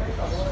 Thank you.